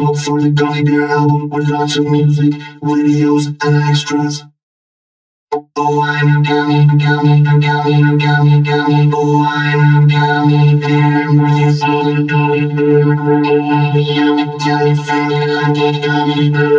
Look for the Gummy Bear album with lots of music, videos, and extras. Oh, I'm a gummy, gummy, gummy, gummy, gummy. Oh, I'm a gummy bear. You see a gummy bear. Oh, I'm a gummy bear.